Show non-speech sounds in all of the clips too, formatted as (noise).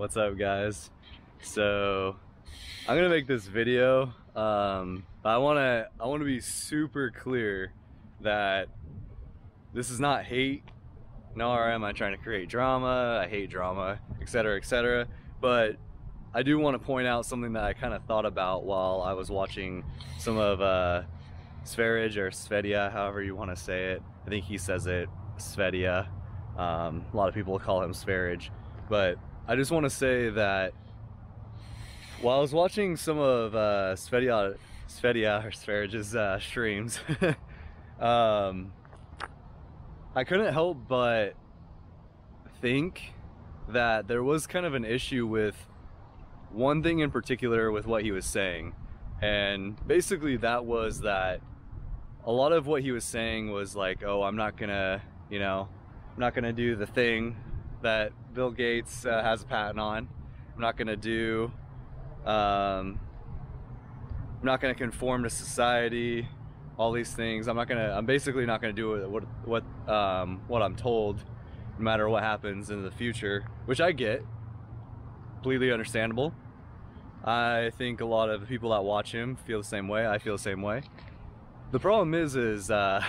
What's up guys? So I'm gonna make this video. Um, I wanna I wanna be super clear that this is not hate, nor am I trying to create drama. I hate drama, etc. etc. But I do want to point out something that I kind of thought about while I was watching some of uh, Sverige or Svedia, however you want to say it. I think he says it Svedia. Um, a lot of people call him Sverige, but I just want to say that while I was watching some of uh, Svedia, Svedia or Sverige's uh, streams, (laughs) um, I couldn't help but think that there was kind of an issue with one thing in particular with what he was saying. And basically, that was that a lot of what he was saying was like, oh, I'm not gonna, you know, I'm not gonna do the thing that Bill Gates uh, has a patent on. I'm not gonna do, um, I'm not gonna conform to society, all these things. I'm not gonna, I'm basically not gonna do what, what, um, what I'm told, no matter what happens in the future, which I get, completely understandable. I think a lot of the people that watch him feel the same way. I feel the same way. The problem is, is uh,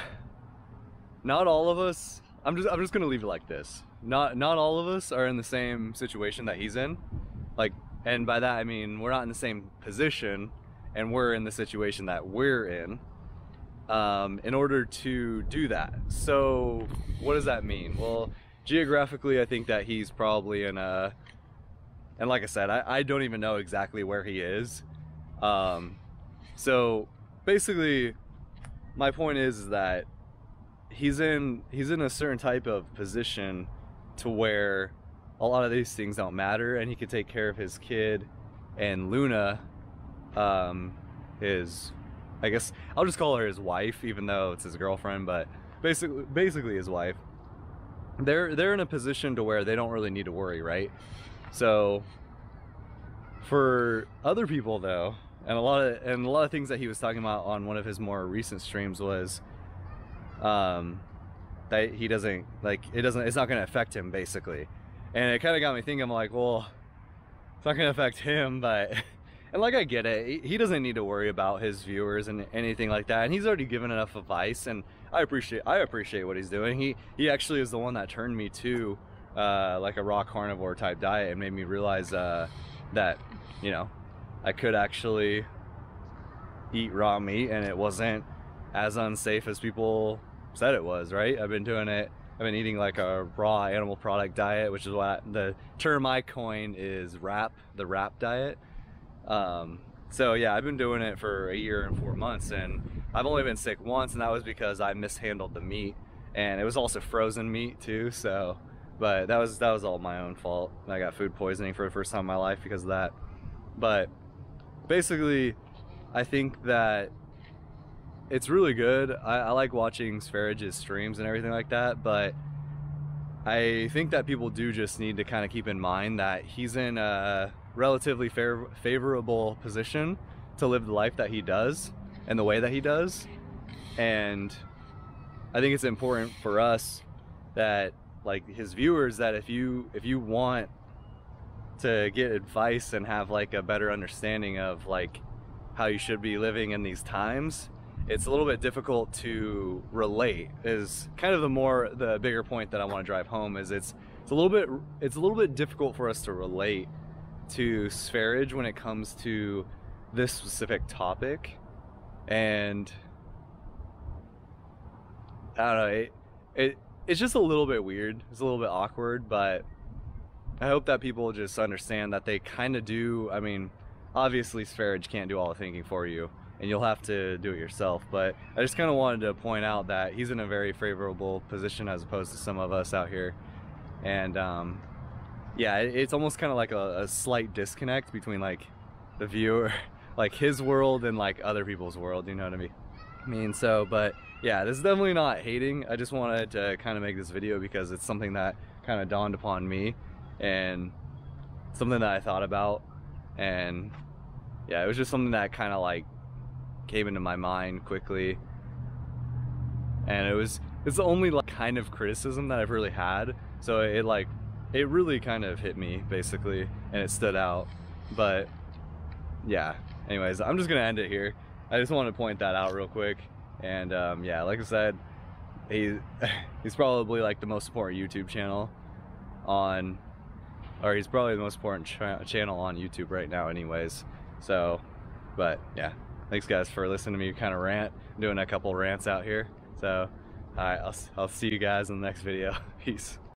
not all of us. I'm just, I'm just gonna leave it like this. Not, not all of us are in the same situation that he's in. Like, and by that I mean we're not in the same position, and we're in the situation that we're in. Um, in order to do that. So, what does that mean? Well, geographically, I think that he's probably in a and like I said, I, I don't even know exactly where he is. Um, so basically, my point is, is that he's in he's in a certain type of position to where a lot of these things don't matter, and he can take care of his kid and Luna, um, his I guess I'll just call her his wife, even though it's his girlfriend, but basically basically his wife. They're they're in a position to where they don't really need to worry, right? So for other people though, and a lot of and a lot of things that he was talking about on one of his more recent streams was um that he doesn't like it doesn't it's not going to affect him basically. And it kind of got me thinking I'm like, well, it's not going to affect him, but (laughs) and like I get it. He doesn't need to worry about his viewers and anything like that. And he's already given enough advice and I appreciate I appreciate what he's doing. He he actually is the one that turned me to uh, like a raw carnivore type diet and made me realize uh, that you know I could actually eat raw meat and it wasn't as unsafe as people said it was right I've been doing it I've been eating like a raw animal product diet which is what the term I coin is RAP the RAP diet um, so yeah I've been doing it for a year and four months and I've only been sick once and that was because I mishandled the meat and it was also frozen meat too so but that was that was all my own fault. I got food poisoning for the first time in my life because of that. But basically, I think that it's really good. I, I like watching Sverige's streams and everything like that, but I think that people do just need to kind of keep in mind that he's in a relatively fair, favorable position to live the life that he does and the way that he does. And I think it's important for us that like his viewers that if you if you want to get advice and have like a better understanding of like how you should be living in these times it's a little bit difficult to relate is kind of the more the bigger point that I want to drive home is it's it's a little bit it's a little bit difficult for us to relate to Sverige when it comes to this specific topic and I don't know it, it it's just a little bit weird. It's a little bit awkward, but I hope that people just understand that they kind of do. I mean, obviously, Sverige can't do all the thinking for you, and you'll have to do it yourself. But I just kind of wanted to point out that he's in a very favorable position as opposed to some of us out here. And um, yeah, it's almost kind of like a, a slight disconnect between like the viewer, (laughs) like his world, and like other people's world. You know what I mean? I mean, so, but yeah, this is definitely not hating. I just wanted to kind of make this video because it's something that kind of dawned upon me and something that I thought about. And yeah, it was just something that kind of like came into my mind quickly. And it was, it's the only like kind of criticism that I've really had. So it like it really kind of hit me basically, and it stood out. But yeah, anyways, I'm just gonna end it here. I just want to point that out real quick. And um, yeah, like I said, he (laughs) he's probably like the most important YouTube channel on, or he's probably the most important cha- channel on YouTube right now, anyways. So, but yeah, thanks guys for listening to me kind of rant, doing a couple rants out here. So, all right, I'll, I'll see you guys in the next video. (laughs) Peace.